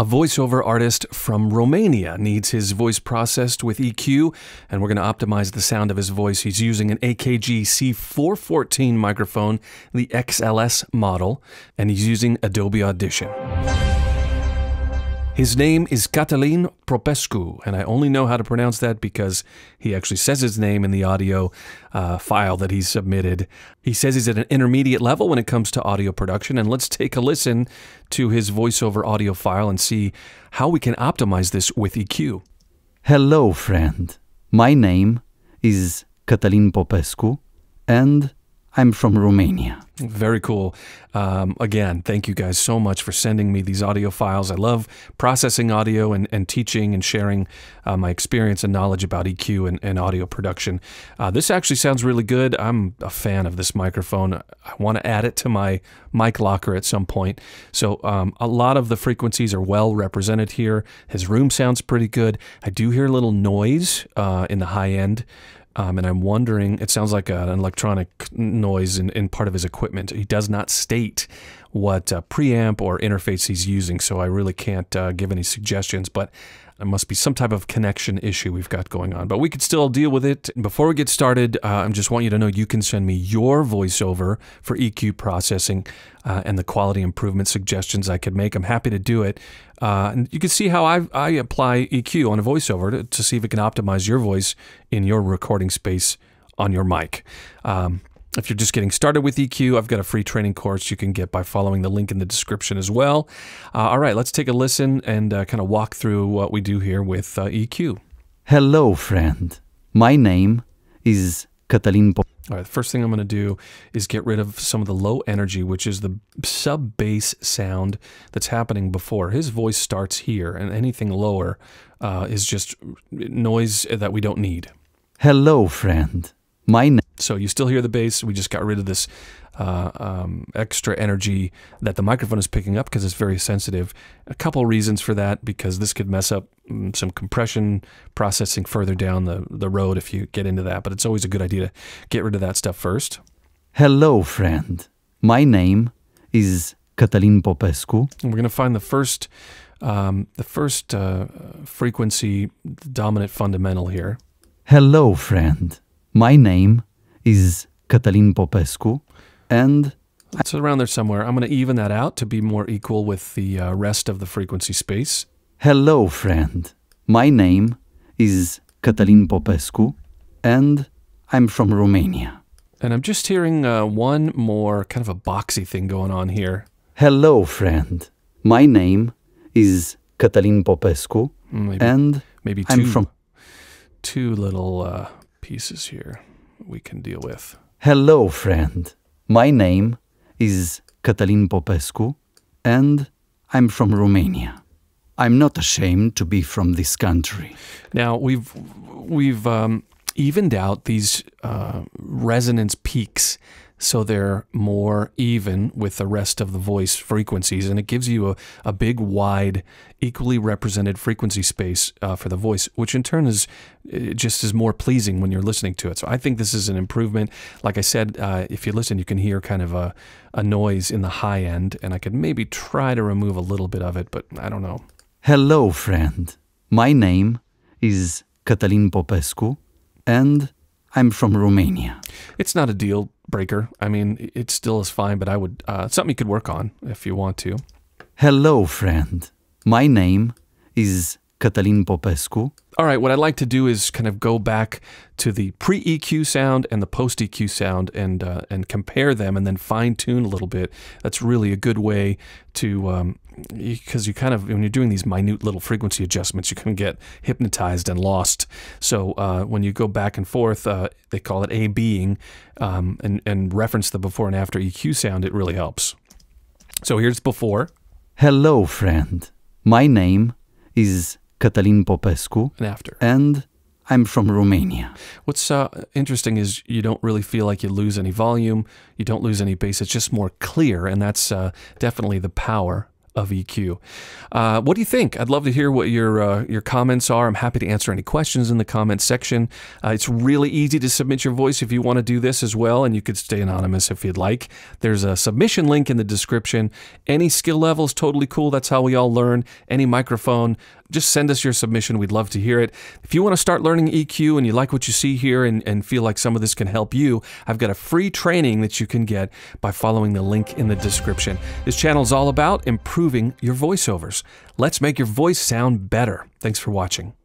A voiceover artist from Romania needs his voice processed with EQ, and we're going to optimize the sound of his voice. He's using an AKG C414 microphone, the XLS model, and he's using Adobe Audition. His name is Cătălin Popescu, and I only know how to pronounce that because he actually says his name in the audio uh, file that he submitted. He says he's at an intermediate level when it comes to audio production, and let's take a listen to his voiceover audio file and see how we can optimize this with EQ. Hello, friend. My name is Cătălin Popescu, and I'm from Romania. Very cool. Um, again, thank you guys so much for sending me these audio files. I love processing audio and, and teaching and sharing uh, my experience and knowledge about EQ and, and audio production. Uh, this actually sounds really good. I'm a fan of this microphone. I want to add it to my mic locker at some point. So um, a lot of the frequencies are well represented here. His room sounds pretty good. I do hear a little noise uh, in the high end. Um, and I'm wondering, it sounds like an electronic noise in, in part of his equipment. He does not state what uh, preamp or interface he's using, so I really can't uh, give any suggestions, but there must be some type of connection issue we've got going on. But we could still deal with it. Before we get started, uh, I just want you to know you can send me your voiceover for EQ processing uh, and the quality improvement suggestions I could make. I'm happy to do it. Uh, and you can see how I, I apply EQ on a voiceover to, to, see if it can optimize your voice in your recording space on your mic. Um, if you're just getting started with EQ, I've got a free training course you can get by following the link in the description as well. Uh, all right, let's take a listen and uh, kind of walk through what we do here with uh, EQ. Hello, friend. My name is Cătălin all right, the first thing I'm going to do is get rid of some of the low energy, which is the sub bass sound that's happening before. His voice starts here, and anything lower uh, is just noise that we don't need. Hello, friend. My name. So you still hear the bass. We just got rid of this uh, um, extra energy that the microphone is picking up because it's very sensitive. A couple reasons for that because this could mess up mm, some compression processing further down the, the road if you get into that. But it's always a good idea to get rid of that stuff first. Hello, friend. My name is Cătălin Popescu. And we're going to find the first, um, the first uh, frequency dominant fundamental here. Hello, friend. My name is Cătălin Popescu and it's around there somewhere. I'm going to even that out to be more equal with the uh, rest of the frequency space. Hello, friend. My name is Cătălin Popescu, and I'm from Romania. And I'm just hearing uh, one more kind of a boxy thing going on here. Hello, friend. My name is Cătălin Popescu, maybe, and maybe two, I'm from two little uh, pieces here we can deal with. Hello, friend. My name is Cătălin Popescu, and I'm from Romania. I'm not ashamed to be from this country. Now we've we've um, evened out these uh, resonance peaks so they're more even with the rest of the voice frequencies, and it gives you a, a big, wide, equally represented frequency space uh, for the voice, which in turn is just is more pleasing when you're listening to it. So I think this is an improvement. Like I said, uh, if you listen, you can hear kind of a, a noise in the high end, and I could maybe try to remove a little bit of it, but I don't know. Hello, friend. My name is Cătălin Popescu, and I'm from Romania. It's not a deal breaker. I mean, it still is fine, but I would uh, something you could work on if you want to. Hello, friend. My name is Cătălin Popescu. All right, what I'd like to do is kind of go back to the pre-EQ sound and the post-EQ sound and uh, and compare them and then fine-tune a little bit. That's really a good way to um, because you kind of when you're doing these minute little frequency adjustments, you can get hypnotized and lost. So uh, when you go back and forth, uh, they call it A being, um, and and reference the before and after EQ sound. It really helps. So here's before. Hello, friend. My name is Cătălin Popescu. And after. And I'm from Romania. What's uh, interesting is you don't really feel like you lose any volume, you don't lose any bass. It's just more clear, and that's uh, definitely the power of EQ. Uh, what do you think? I'd love to hear what your uh, your comments are. I'm happy to answer any questions in the comments section. Uh, it's really easy to submit your voice if you want to do this as well, and you could stay anonymous if you'd like. There's a submission link in the description. Any skill level is totally cool. That's how we all learn. Any microphone, just send us your submission. We'd love to hear it. If you want to start learning EQ and you like what you see here and, and feel like some of this can help you, I've got a free training that you can get by following the link in the description. This channel is all about improving your voiceovers. Let's make your voice sound better. Thanks for watching.